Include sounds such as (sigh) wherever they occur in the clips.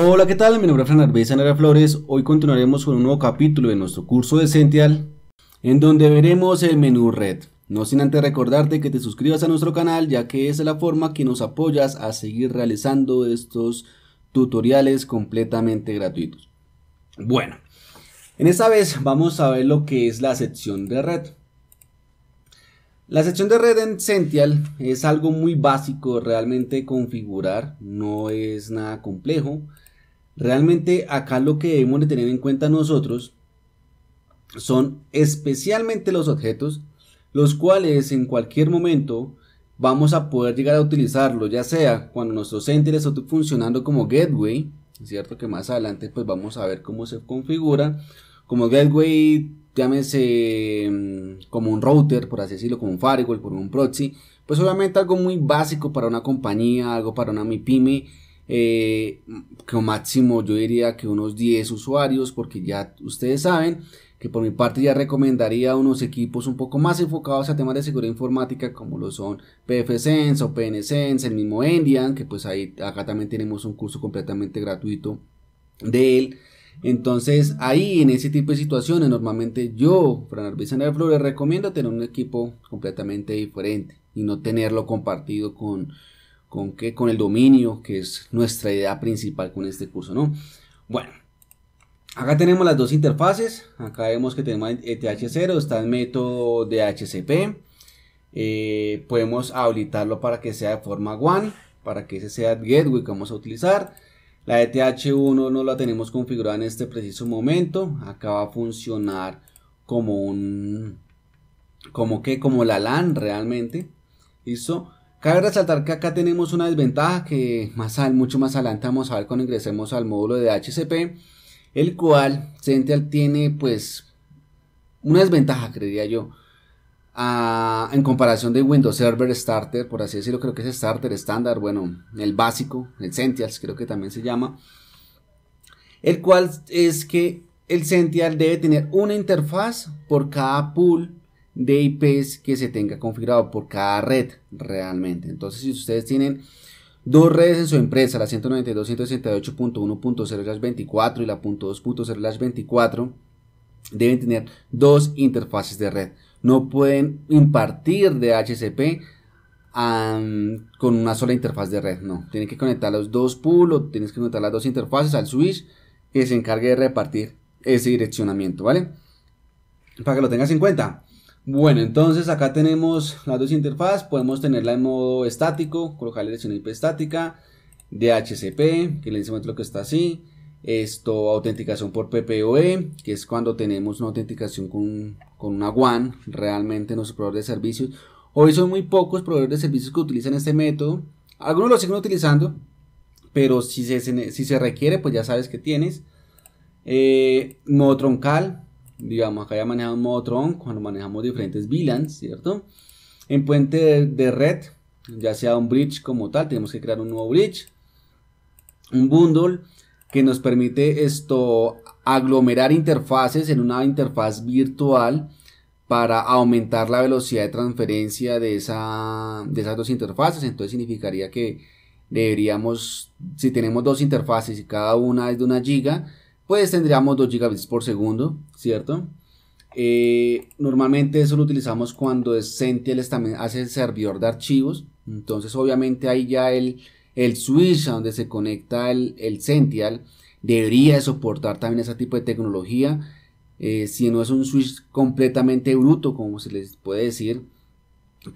Hola, ¿qué tal? Mi nombre es Fran Sanara Flores. Hoy continuaremos con un nuevo capítulo de nuestro curso de Essential, en donde veremos el menú Red. No sin antes recordarte que te suscribas a nuestro canal, ya que es la forma que nos apoyas a seguir realizando estos tutoriales completamente gratuitos. Bueno, en esta vez vamos a ver lo que es la sección de red. La sección de red en Sential es algo muy básico realmente configurar, no es nada complejo. Realmente acá lo que debemos de tener en cuenta nosotros son especialmente los objetos, los cuales en cualquier momento vamos a poder llegar a utilizarlo, ya sea cuando nuestro Sential esté funcionando como gateway, cierto que más adelante pues vamos a ver cómo se configura, como gateway, llámese mm, como un router, por así decirlo, como un firewall, por un proxy, pues obviamente algo muy básico para una compañía, algo para una MIPYME, eh, como máximo yo diría que unos 10 usuarios, porque ya ustedes saben que por mi parte ya recomendaría unos equipos un poco más enfocados a temas de seguridad informática como lo son PFSense o PNSense, el mismo Endian, que pues ahí acá también tenemos un curso completamente gratuito de él. Entonces, ahí en ese tipo de situaciones, normalmente yo, Fran Arbizana Flores, recomiendo tener un equipo completamente diferente y no tenerlo compartido con, con, ¿qué? con el dominio, que es nuestra idea principal con este curso, ¿no? Bueno, acá tenemos las dos interfaces. Acá vemos que tenemos ETH0, está el método de HCP. Eh, podemos habilitarlo para que sea de forma WAN, para que ese sea el gateway que vamos a utilizar. La ETH1 no la tenemos configurada en este preciso momento. Acá va a funcionar como un... Como que, como la LAN realmente. ¿Listo? Cabe resaltar que acá tenemos una desventaja que más mucho más adelante vamos a ver cuando ingresemos al módulo de HCP. El cual Central tiene pues una desventaja, creería yo en comparación de Windows Server Starter, por así decirlo, creo que es Starter estándar, bueno, el básico, el Essentials creo que también se llama, el cual es que el Essential debe tener una interfaz por cada pool de IPs que se tenga configurado, por cada red realmente. Entonces, si ustedes tienen dos redes en su empresa, la 192.168.1.0/24 y la .2.0/24, deben tener dos interfaces de red no pueden impartir de HCP con una sola interfaz de red, no, tienen que conectar los dos pools tienes que conectar las dos interfaces al switch que se encargue de repartir ese direccionamiento, ¿vale? Para que lo tengas en cuenta. Bueno, entonces acá tenemos las dos interfaces, podemos tenerla en modo estático, colocar la dirección IP estática, de HCP, que le decimos lo que está así, esto, autenticación por PPOE, que es cuando tenemos una autenticación con, una WAN realmente en nuestro proveedor de servicios. Hoy son muy pocos proveedores de servicios que utilizan este método. Algunos lo siguen utilizando, pero si se, si se requiere, pues ya sabes que tienes. Eh, modo troncal, digamos, acá ya manejamos modo tron cuando manejamos diferentes VLANs, ¿cierto? En puente de, red, ya sea un bridge como tal, tenemos que crear un nuevo bridge. Un bundle que nos permite esto aglomerar interfaces en una interfaz virtual para aumentar la velocidad de transferencia de, esa, de esas dos interfaces. Entonces significaría que deberíamos, si tenemos dos interfaces y cada una es de una giga, pues tendríamos 2 gigabits por segundo, ¿cierto? Eh, normalmente eso lo utilizamos cuando es Sentinel también hace el servidor de archivos. Entonces obviamente ahí ya el el switch a donde se conecta el, el Sential debería soportar también ese tipo de tecnología. Eh, si no es un switch completamente bruto, como se les puede decir,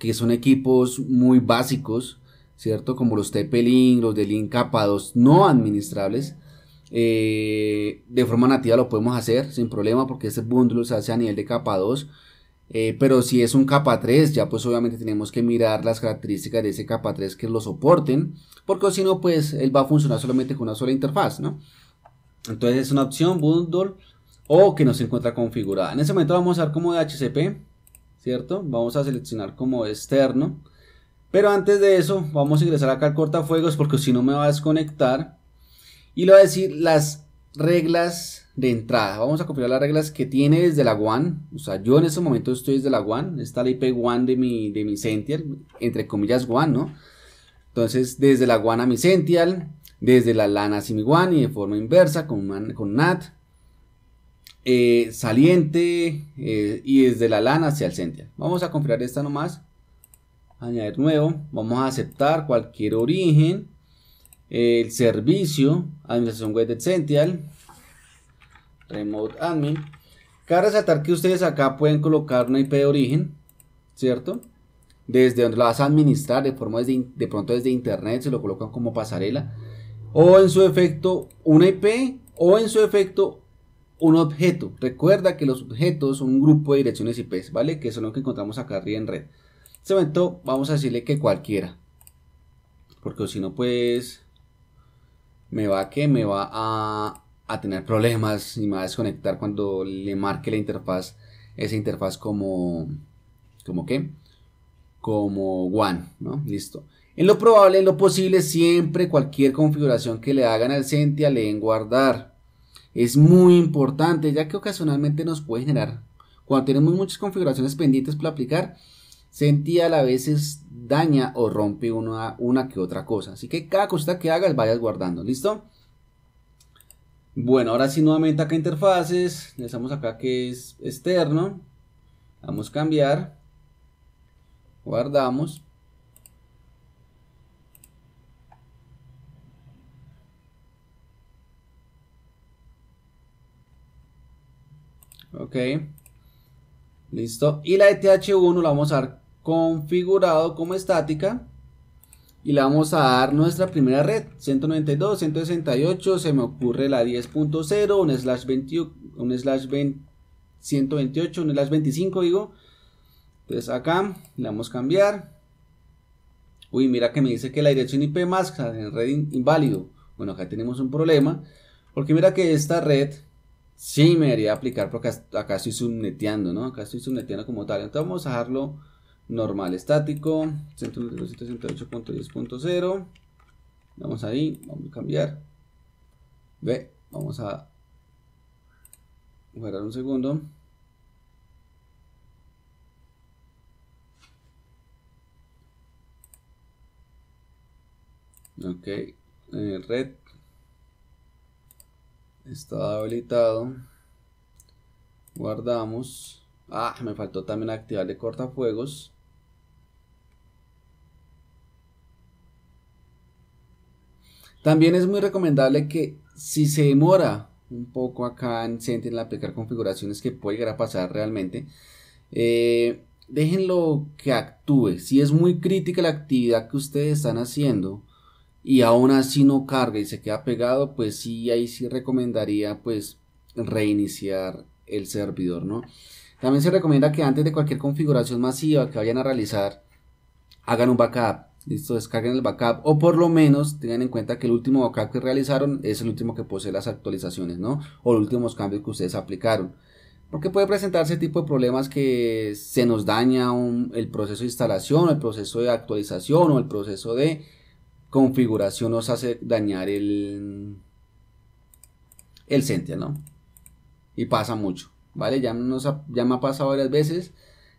que son equipos muy básicos, ¿cierto? Como los TP-Link, los de Link capa 2 no administrables. Eh, de forma nativa lo podemos hacer sin problema porque ese bundle se hace a nivel de capa 2 eh, pero si es un capa 3, ya pues obviamente tenemos que mirar las características de ese capa 3 que lo soporten, porque si no, pues él va a funcionar solamente con una sola interfaz, ¿no? Entonces es una opción bundle o que no se encuentra configurada. En ese momento vamos a ver como de HCP, ¿cierto? Vamos a seleccionar como externo. Pero antes de eso, vamos a ingresar acá al cortafuegos porque si no me va a desconectar. Y le voy a decir las reglas de entrada. Vamos a configurar las reglas que tiene desde la WAN. O sea, yo en este momento estoy desde la WAN. Está la IP WAN de mi, de Sential, entre comillas WAN, ¿no? Entonces, desde la WAN a mi Sential, desde la lana SIM1 y de forma inversa con, con NAT, eh, saliente eh, y desde la LAN hacia el Sentinel. Vamos a configurar esta nomás, añadir nuevo, vamos a aceptar cualquier origen, el servicio, administración web de remote admin. Cabe resaltar que ustedes acá pueden colocar una IP de origen, ¿cierto? Desde donde la vas a administrar de forma desde, de pronto desde internet, se lo colocan como pasarela. O en su efecto una IP o en su efecto un objeto. Recuerda que los objetos son un grupo de direcciones IP, ¿vale? Que son lo que encontramos acá arriba en red. En este momento vamos a decirle que cualquiera. Porque si no, pues me va a que me va a, a tener problemas y me va a desconectar cuando le marque la interfaz, esa interfaz como, como qué, como one, ¿no? Listo. En lo probable, en lo posible, siempre cualquier configuración que le hagan al Sentia le den guardar. Es muy importante, ya que ocasionalmente nos puede generar, cuando tenemos muchas configuraciones pendientes por aplicar, Sentia a veces daña o rompe una, una que otra cosa. Así que cada cosita que hagas vayas guardando, ¿listo? Bueno, ahora sí nuevamente acá interfaces, le damos acá que es externo, vamos a cambiar, guardamos. Ok, listo. Y la ETH1 la vamos a dar configurado como estática y le vamos a dar nuestra primera red 192 168 se me ocurre la 10.0 un slash 21 un slash 128 un slash 25 digo. Entonces acá le damos cambiar. Uy mira que me dice que la dirección IP más en red inválido. Bueno acá tenemos un problema porque mira que esta red sí me debería aplicar porque acá estoy subneteando no acá estoy subneteando como tal. Entonces vamos a dejarlo normal estático 192.168.10.0 vamos ahí vamos a cambiar. Ve vamos a guardar un segundo. Ok red está habilitado. Guardamos ah me faltó también activar de cortafuegos También es muy recomendable que si se demora un poco acá en Sentinel aplicar configuraciones que puede llegar a pasar realmente, eh, déjenlo que actúe. Si es muy crítica la actividad que ustedes están haciendo y aún así no carga y se queda pegado, pues sí, ahí sí recomendaría pues reiniciar el servidor, ¿no? También se recomienda que antes de cualquier configuración masiva que vayan a realizar, hagan un backup Listo, descarguen el backup o por lo menos tengan en cuenta que el último backup que realizaron es el último que posee las actualizaciones, ¿no? O los últimos cambios que ustedes aplicaron. Porque puede presentarse tipo de problemas que se nos daña el proceso de instalación, el proceso de actualización o el proceso de configuración nos hace dañar el, el Sentia, ¿no? Y pasa mucho, ¿vale? Ya, nos ya me ha pasado varias veces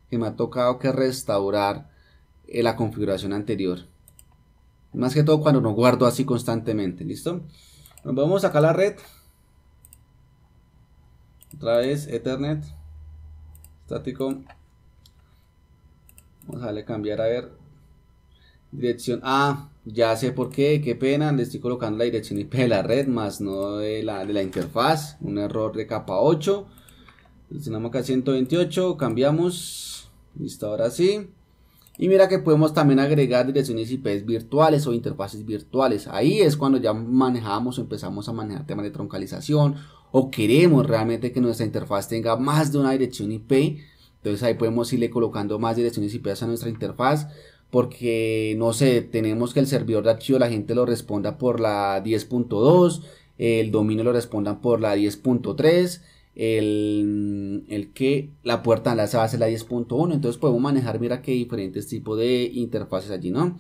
que me ha tocado que restaurar la configuración anterior. Más que todo cuando no guardo así constantemente, ¿listo? Nos vamos acá a la red. Otra vez Ethernet. Estático. Vamos a darle cambiar a ver. Dirección. Ah, ya sé por qué. Qué pena. Le estoy colocando la dirección IP de la red más no de la, de la interfaz. Un error de capa 8. Seleccionamos acá 128. Cambiamos. Listo, ahora sí. Y mira que podemos también agregar direcciones IP virtuales o interfaces virtuales. Ahí es cuando ya manejamos o empezamos a manejar temas de troncalización o queremos realmente que nuestra interfaz tenga más de una dirección IP. Entonces ahí podemos irle colocando más direcciones IP a nuestra interfaz porque no sé, tenemos que el servidor de archivo la gente lo responda por la 10.2, el dominio lo respondan por la 10.3 el, que la puerta de enlace va a ser la 10.1 entonces podemos manejar mira que diferentes tipos de interfaces allí no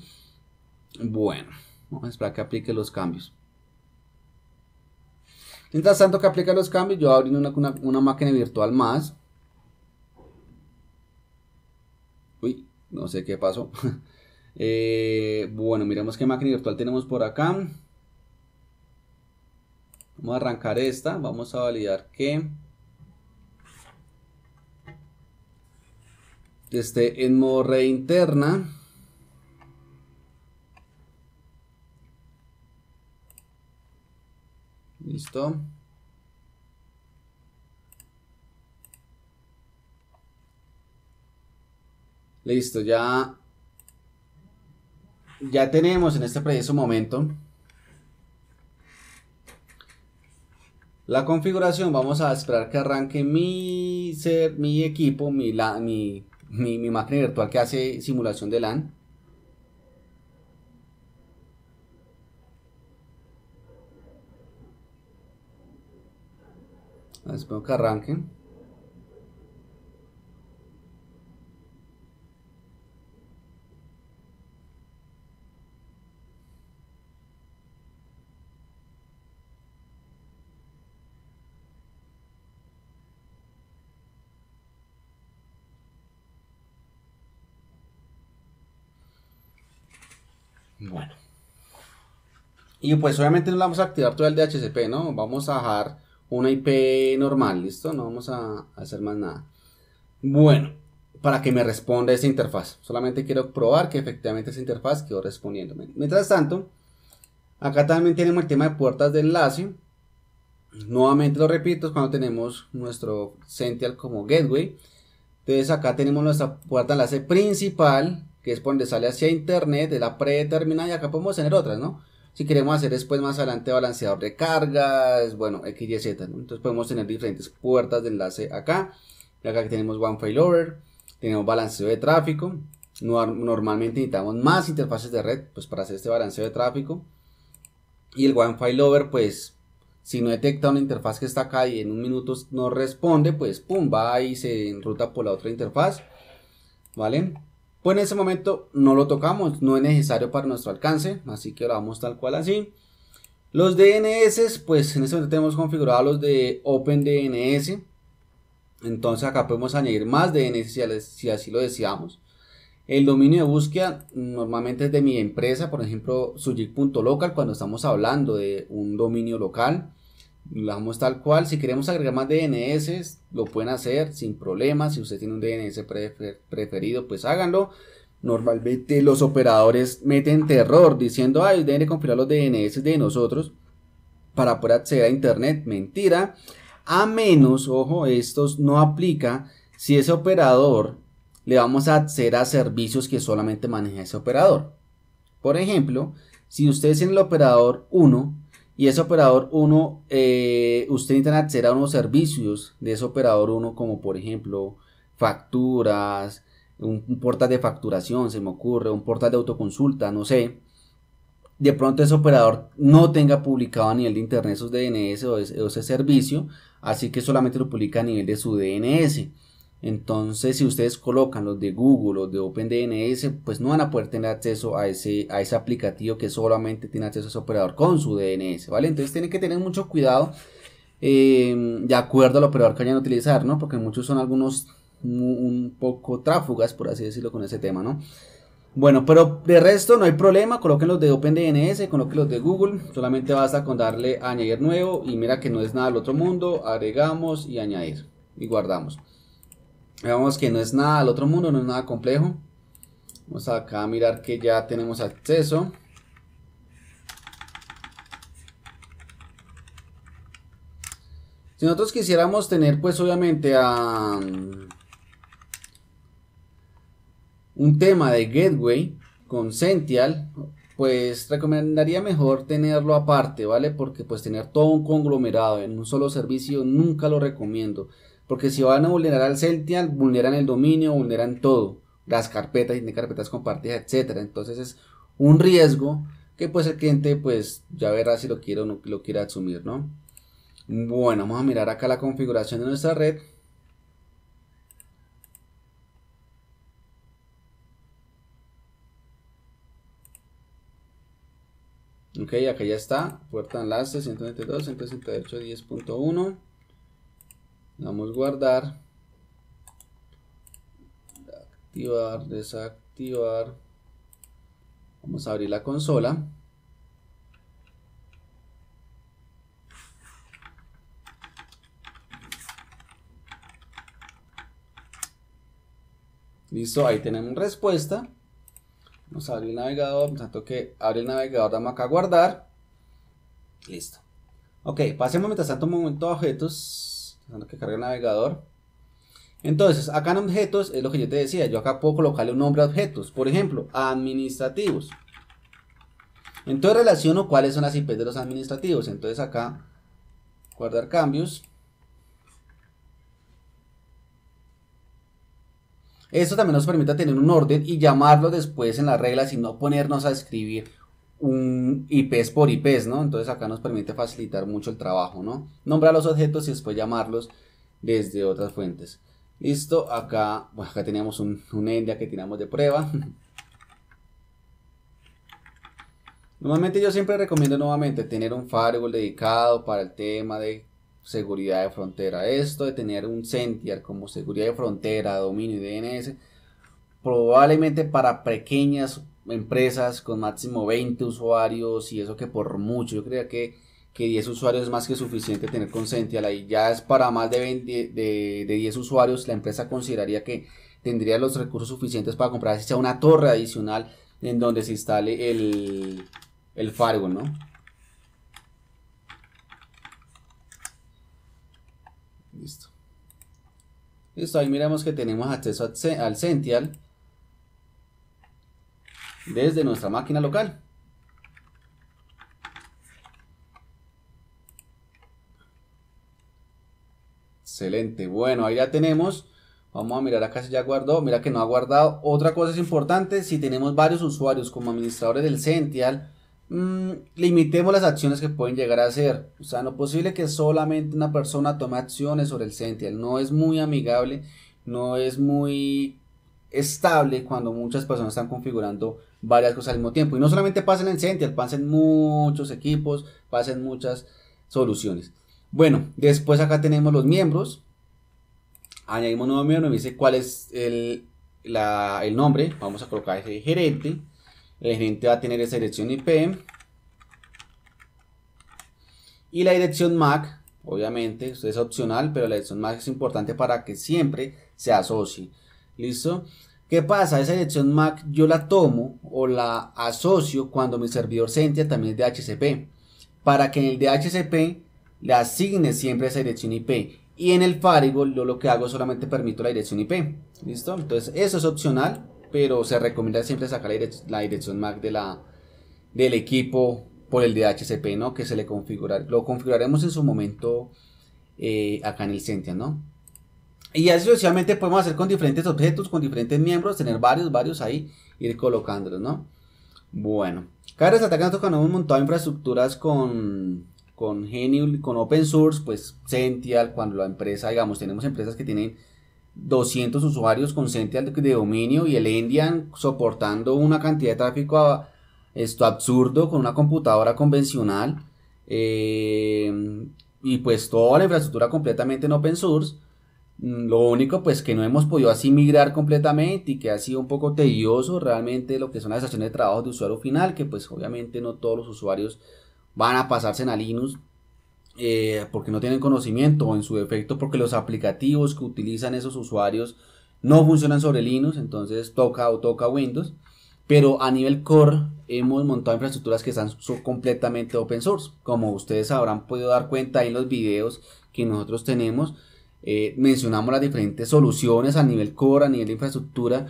bueno vamos a esperar que aplique los cambios. Mientras tanto que aplique los cambios yo abro una, una, una máquina virtual más. Uy no sé qué pasó. (laughs) Eh, bueno miremos qué máquina virtual tenemos por acá. Vamos a arrancar esta, vamos a validar que esté en modo red interna. Listo. Listo, ya ya tenemos en este preciso momento la configuración. Vamos a esperar que arranque mi ser, mi equipo, mi, la, mi, mi, mi máquina virtual que hace simulación de LAN. Espero que arranque. Bueno. Y pues obviamente no vamos a activar todo el DHCP, ¿no? Vamos a dejar una IP normal, ¿listo? No vamos a hacer más nada. Bueno, para que me responda esa interfaz. Solamente quiero probar que efectivamente esa interfaz quedó respondiéndome. Mientras tanto, acá también tenemos el tema de puertas de enlace. Nuevamente lo repito, cuando tenemos nuestro Sential como gateway. Entonces acá tenemos nuestra puerta de enlace principal que es por donde sale hacia internet, de la predeterminada, y acá podemos tener otras, ¿no? Si queremos hacer después más adelante balanceador de cargas, bueno, X, Y, Z, ¿no? Entonces podemos tener diferentes puertas de enlace acá. Y acá tenemos One Failover, tenemos balanceo de tráfico. Normalmente necesitamos más interfaces de red, pues para hacer este balanceo de tráfico. Y el One Failover, pues, si no detecta una interfaz que está acá y en un minuto no responde, pues, pum, va y se enruta por la otra interfaz, ¿vale? Pues en ese momento no lo tocamos, no es necesario para nuestro alcance, así que lo vamos tal cual así. Los DNS, pues en este momento tenemos configurados los de OpenDNS. Entonces acá podemos añadir más DNS si así lo deseamos. El dominio de búsqueda normalmente es de mi empresa, por ejemplo, sujic.local cuando estamos hablando de un dominio local. Lo damos tal cual. Si queremos agregar más DNS, lo pueden hacer sin problemas. Si usted tiene un DNS preferido, pues háganlo. Normalmente los operadores meten terror diciendo, ay, deben de configurar los DNS de nosotros para poder acceder a Internet. Mentira. A menos, ojo, esto no aplica si ese operador le vamos a acceder a servicios que solamente maneja ese operador. Por ejemplo, si usted es en el operador 1 y ese operador 1, eh, usted necesita acceder a unos servicios de ese operador 1, como por ejemplo facturas, un, portal de facturación, se me ocurre, un portal de autoconsulta, no sé. De pronto ese operador no tenga publicado a nivel de internet esos DNS o ese servicio, así que solamente lo publica a nivel de su DNS. Entonces, si ustedes colocan los de Google o de OpenDNS, pues no van a poder tener acceso a ese, a ese aplicativo que solamente tiene acceso a ese operador con su DNS, ¿vale? Entonces tienen que tener mucho cuidado eh, de acuerdo al operador que vayan a utilizar, ¿no? Porque muchos son algunos un poco tráfugas, por así decirlo, con ese tema, ¿no? Bueno, pero de resto no hay problema, coloquen los de OpenDNS, coloquen los de Google, solamente basta con darle a añadir nuevo y mira que no es nada del otro mundo, agregamos y añadir y guardamos. Veamos que no es nada al otro mundo, no es nada complejo. Vamos acá a mirar que ya tenemos acceso. Si nosotros quisiéramos tener pues obviamente a un tema de gateway con Sential, pues recomendaría mejor tenerlo aparte, ¿vale? Porque pues tener todo un conglomerado en un solo servicio nunca lo recomiendo. Porque si van a vulnerar al Celtial, vulneran el dominio, vulneran todo. Las carpetas, tiene carpetas compartidas, etcétera. Entonces es un riesgo que pues el cliente pues ya verá si lo quiere o no lo quiere asumir, ¿no? Bueno, vamos a mirar acá la configuración de nuestra red. Ok, acá ya está, puerta de enlace 192, 168, 10.1 damos guardar. Activar desactivar. Vamos a abrir la consola. Listo ahí tenemos respuesta. Vamos a abrir el navegador. Por tanto que abre el navegador damos acá guardar. Listo. Ok pasemos mientras tanto un momento a objetos tanto que cargue el navegador. Entonces, acá en objetos es lo que yo te decía, yo acá puedo colocarle un nombre a objetos, por ejemplo, administrativos. Entonces relaciono cuáles son las IP de los administrativos. Entonces acá, guardar cambios. Esto también nos permite tener un orden y llamarlo después en las reglas y no ponernos a escribir un IPs por IPs, ¿no? Entonces acá nos permite facilitar mucho el trabajo, ¿no? Nombrar los objetos y después llamarlos desde otras fuentes. Listo, acá, bueno, acá teníamos un, un endia que tiramos de prueba. (laughs) Normalmente yo siempre recomiendo nuevamente tener un firewall dedicado para el tema de seguridad de frontera. Esto de tener un Sentiar como seguridad de frontera, dominio y DNS, probablemente para pequeñas empresas con máximo 20 usuarios y eso que por mucho, yo creía que, que 10 usuarios es más que suficiente tener con Sential. Ahí ya es para más de, 20, de, 10 usuarios, la empresa consideraría que tendría los recursos suficientes para comprar si sea una torre adicional en donde se instale el, el firewall, ¿no? Listo. Listo, ahí miramos que tenemos acceso al Sential desde nuestra máquina local. Excelente. Bueno, ahí ya tenemos. Vamos a mirar acá si ya guardó. Mira que no ha guardado. Otra cosa es importante. Si tenemos varios usuarios como administradores del Sential Mm, limitemos las acciones que pueden llegar a hacer. O sea, no posible que solamente una persona tome acciones sobre el Sential. No es muy amigable, no es muy estable cuando muchas personas están configurando varias cosas al mismo tiempo. Y no solamente pasa en el Sential, pasa en muchos equipos, pasa en muchas soluciones. Bueno, después acá tenemos los miembros. Añadimos nuevo miembro, me dice cuál es el, el nombre. Vamos a colocar ese gerente el gerente va a tener esa dirección IP y la dirección MAC obviamente esto es opcional pero la dirección MAC es importante para que siempre se asocie listo ¿Qué pasa? Esa dirección MAC yo la tomo o la asocio cuando mi servidor Sentia también es de HCP. Para que en el DHCP le asigne siempre esa dirección IP. Y en el firewall yo lo que hago solamente permito la dirección IP. ¿Listo? Entonces eso es opcional pero se recomienda siempre sacar la, dirección MAC de la, del equipo por el DHCP, ¿no? Que se le configura, lo configuraremos en su momento eh, acá en el Sentia, ¿no? Y así sucesivamente podemos hacer con diferentes objetos, con diferentes miembros, tener varios, varios ahí, ir colocándolos, ¿no? Bueno, cada resaltar que nosotros hemos montado infraestructuras con, con Genial, con Open Source, pues Sential, cuando la empresa, digamos, tenemos empresas que tienen 200 usuarios con Sentinel de dominio y el Endian soportando una cantidad de tráfico esto absurdo con una computadora convencional eh, y pues toda la infraestructura completamente en open source lo único pues que no hemos podido así migrar completamente y que ha sido un poco tedioso realmente lo que son las estaciones de trabajo de usuario final que pues obviamente no todos los usuarios van a pasarse a Linux eh, porque no tienen conocimiento o en su defecto porque los aplicativos que utilizan esos usuarios no funcionan sobre Linux, entonces toca o toca Windows. Pero a nivel core hemos montado infraestructuras que están completamente open source. Como ustedes habrán podido dar cuenta en los videos que nosotros tenemos, eh, mencionamos las diferentes soluciones a nivel core, a nivel de infraestructura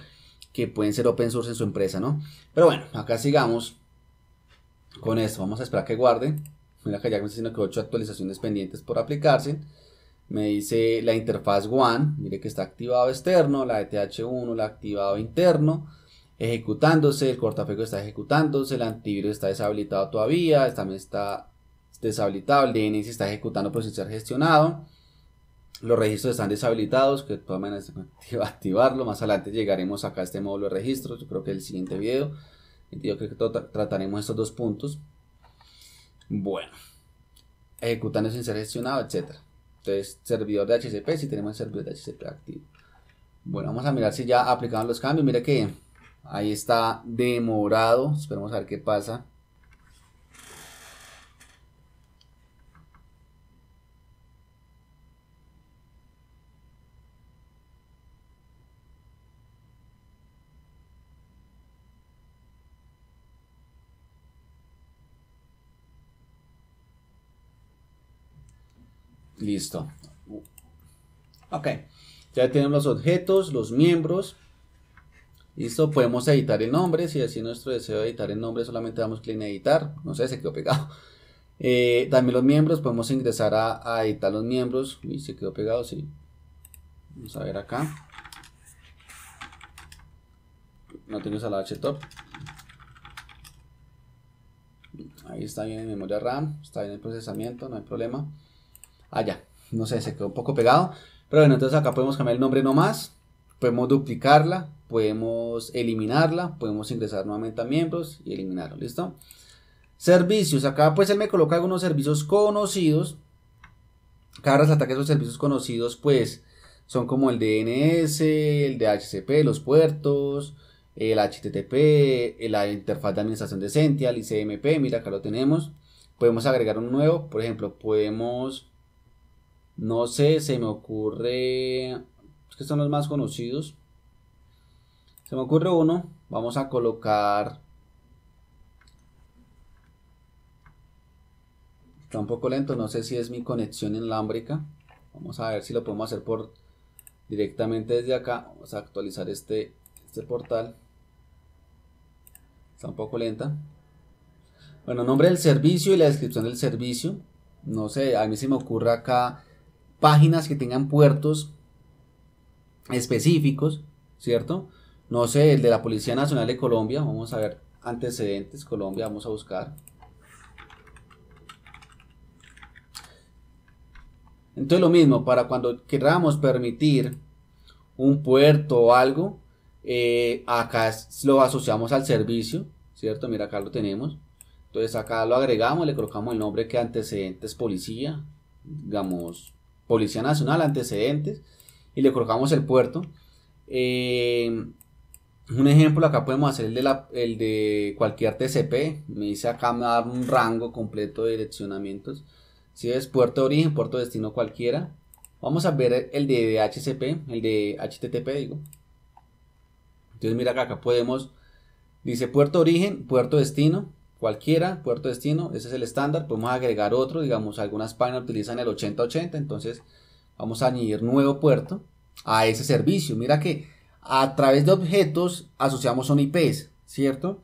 que pueden ser open source en su empresa, ¿no? Pero bueno, acá sigamos con esto. Vamos a esperar que guarde. Mira que ya me está diciendo que 8 actualizaciones pendientes por aplicarse. Me dice la interfaz One, mire que está activado externo, la ETH1 la activado interno, ejecutándose, el cortafuegos está ejecutándose, el antivirus está deshabilitado todavía, también está deshabilitado, el DNS está ejecutando por ser gestionado, los registros están deshabilitados, que de todas maneras (laughs) activarlo, más adelante llegaremos acá a este módulo de registros, yo creo que el siguiente video, yo creo que trataremos estos dos puntos. Bueno, ejecutando sin ser gestionado, etc. Entonces, servidor de HCP, si tenemos el servidor de HCP activo. Bueno, vamos a mirar si ya aplicamos los cambios. Mira que ahí está demorado. Esperemos a ver qué pasa. Listo. Ok. Ya tenemos los objetos, los miembros. Listo, podemos editar el nombre. Si así nuestro deseo editar el nombre, solamente damos clic en editar. No sé, se quedó pegado. Eh, también los miembros, podemos ingresar a, editar los miembros. Uy, se quedó pegado, sí. Vamos a ver acá. No tengo instalado htop. Ahí está bien en memoria RAM, está bien el procesamiento, no hay problema. Ah, ya, no sé, se quedó un poco pegado. Pero bueno, entonces acá podemos cambiar el nombre nomás, podemos duplicarla, podemos eliminarla, podemos ingresar nuevamente a miembros y eliminarlo, ¿listo? Servicios, acá pues él me coloca algunos servicios conocidos. Cada resalta que esos servicios conocidos pues son como el DNS, el DHCP, los puertos, el HTTP, la interfaz de administración de Sential, ICMP, mira acá lo tenemos. Podemos agregar un nuevo, por ejemplo, podemos, no sé, se me ocurre, es que son los más conocidos. Se me ocurre uno, vamos a colocar, está un poco lento, no sé si es mi conexión inalámbrica. Vamos a ver si lo podemos hacer por directamente desde acá. Vamos a actualizar este, este portal. Está un poco lenta. Bueno, nombre del servicio y la descripción del servicio. No sé, a mí se me ocurre acá páginas que tengan puertos específicos, ¿cierto? No sé, el de la Policía Nacional de Colombia. Vamos a ver antecedentes. Colombia, vamos a buscar. Entonces lo mismo, para cuando queramos permitir un puerto o algo, eh, acá lo asociamos al servicio, ¿cierto? Mira, acá lo tenemos. Entonces acá lo agregamos, le colocamos el nombre que antecedentes policía, digamos, Policía Nacional, antecedentes, y le colocamos el puerto. Eh, un ejemplo, acá podemos hacer el de, la, el de cualquier TCP. Me dice acá me da un rango completo de direccionamientos. Si es puerto de origen, puerto de destino cualquiera. Vamos a ver el de DHCP, el de HTTP, digo. Entonces mira acá, acá podemos, dice puerto origen, puerto destino, cualquiera, puerto destino, ese es el estándar. Podemos agregar otro, digamos, algunas páginas utilizan el 8080, entonces vamos a añadir nuevo puerto a ese servicio. Mira que a través de objetos asociamos son IPs, ¿cierto?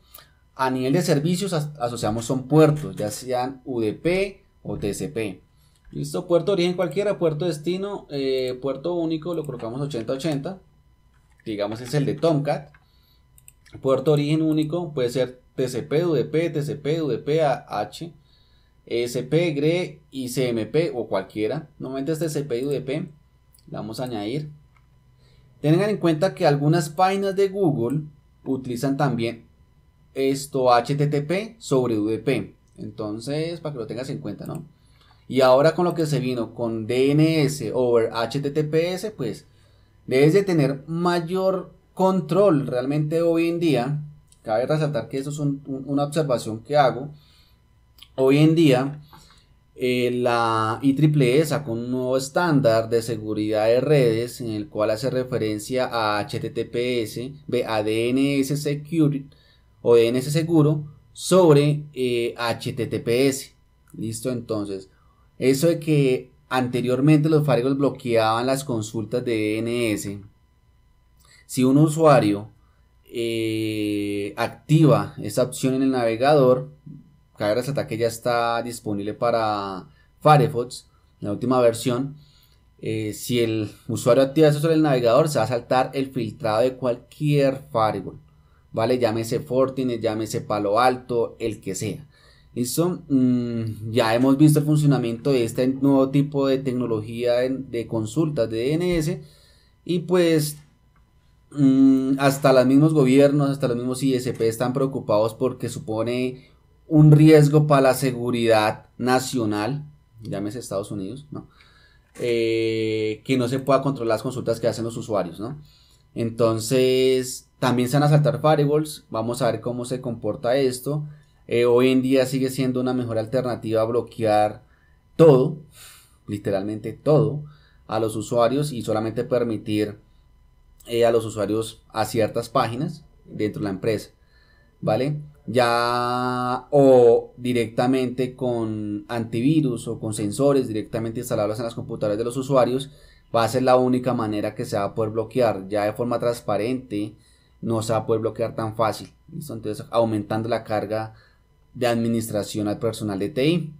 A nivel de servicios asociamos son puertos, ya sean UDP o TCP. Listo, puerto origen cualquiera, puerto destino, eh, puerto único, lo colocamos 8080 digamos es el de Tomcat. Puerto origen único puede ser TCP, UDP, TCP, UDP, H, ESP, GRE, ICMP o cualquiera. Normalmente es TCP y UDP. Le vamos a añadir. Tengan en cuenta que algunas páginas de Google utilizan también esto HTTP sobre UDP. Entonces, para que lo tengas en cuenta, ¿no? Y ahora con lo que se vino con DNS over HTTPS, pues debes de tener mayor control realmente hoy en día. Cabe resaltar que eso es una observación que hago. Hoy en día eh, la IEEE sacó un nuevo estándar de seguridad de redes en el cual hace referencia a HTTPS, a DNS Security o DNS seguro sobre HTTPS. Eh, Listo, entonces, eso de que Anteriormente los firewalls bloqueaban las consultas de DNS. Si un usuario eh, activa esa opción en el navegador, cabe resaltar que ya está disponible para Firefox, la última versión. Eh, si el usuario activa eso sobre el navegador, se va a saltar el filtrado de cualquier firewall. ¿Vale? Llámese Fortinet, llámese Palo Alto, el que sea. ¿Listo? Mm, ya hemos visto el funcionamiento de este nuevo tipo de tecnología de, consultas de DNS y pues hasta los mismos gobiernos, hasta los mismos ISP están preocupados porque supone un riesgo para la seguridad nacional, llámese Estados Unidos, ¿no? Eh, que no se pueda controlar las consultas que hacen los usuarios, ¿no? Entonces, también se van a saltar firewalls, vamos a ver cómo se comporta esto. Eh, hoy en día sigue siendo una mejor alternativa bloquear todo, literalmente todo, a los usuarios y solamente permitir eh, a los usuarios a ciertas páginas dentro de la empresa. ¿vale? Ya o directamente con antivirus o con sensores directamente instalados en las computadoras de los usuarios, va a ser la única manera que se va a poder bloquear. Ya de forma transparente no se va a poder bloquear tan fácil. Entonces aumentando la carga de administración al personal de TI.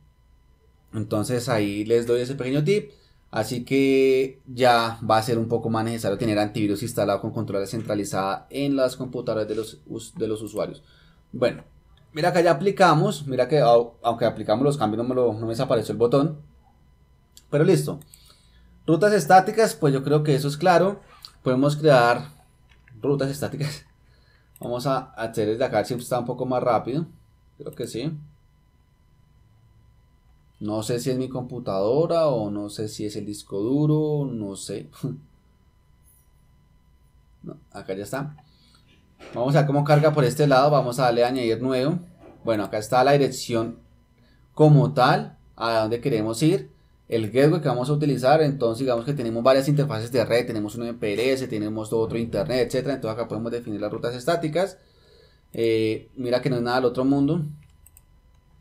Entonces ahí les doy ese pequeño tip. Así que ya va a ser un poco más necesario tener antivirus instalado con control centralizada en las computadoras de los, de los usuarios. Bueno, mira que ya aplicamos. Mira que aunque aplicamos los cambios no me, no me desapareció el botón. Pero listo. Rutas estáticas, pues yo creo que eso es claro. Podemos crear rutas estáticas. (laughs) Vamos a hacer desde acá, siempre está un poco más rápido. Creo que sí. No sé si es mi computadora o no sé si es el disco duro, no sé. (laughs) acá ya está. Vamos a ver cómo carga por este lado. Vamos a darle a añadir nuevo. Bueno, acá está la dirección como tal, a donde queremos ir el gateway que vamos a utilizar, entonces digamos que tenemos varias interfaces de red, tenemos un MPLS, tenemos otro internet, etcétera, entonces acá podemos definir las rutas estáticas. Eh, mira que no es nada del otro mundo.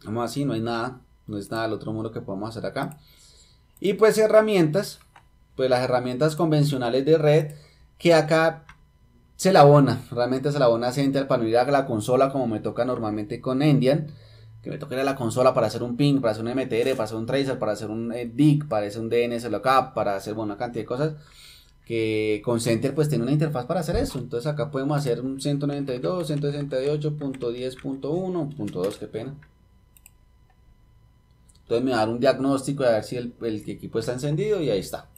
Vamos así, no hay nada, no es nada del otro mundo que podemos hacer acá. Y pues herramientas, pues las herramientas convencionales de red que acá se la abona, realmente se la abona Central para no ir a la consola como me toca normalmente con Endian que me toque la consola para hacer un ping, para hacer un MTR, para hacer un tracer, para hacer un eh, DIC, para hacer un DNS lookup, para hacer una cantidad de cosas que con Center pues tiene una interfaz para hacer eso. Entonces acá podemos hacer un 192, 168.10.1.2, qué pena. Entonces me va a dar un diagnóstico de ver si el, equipo está encendido y ahí está.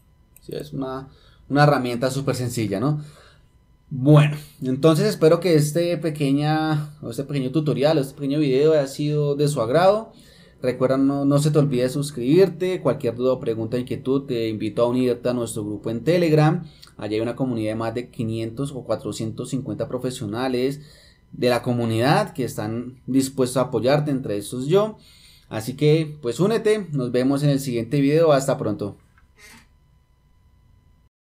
es una, herramienta súper sencilla, ¿no? Bueno, entonces espero que este, pequeña, este pequeño tutorial, este pequeño video haya sido de su agrado. Recuerda, no, se te olvide suscribirte. Cualquier duda pregunta, inquietud, te invito a unirte a nuestro grupo en Telegram. Allí hay una comunidad de más de 500 o 450 profesionales de la comunidad que están dispuestos a apoyarte, entre esos yo. Así que, pues únete. Nos vemos en el siguiente video. Hasta pronto.